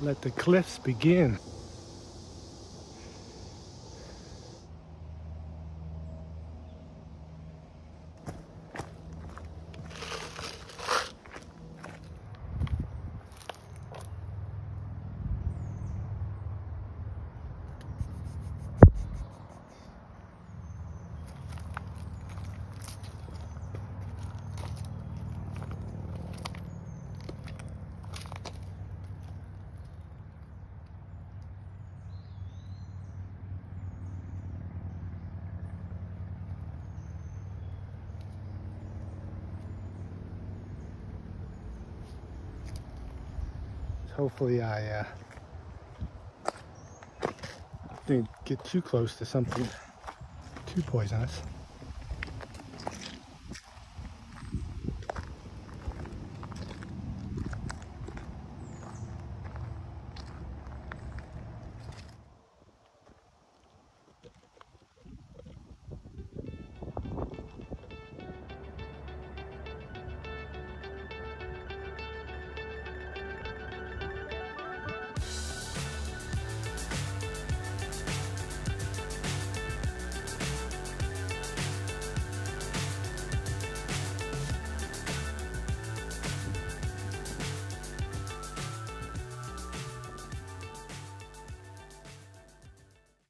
let the cliffs begin. Hopefully I uh, didn't get too close to something too poisonous.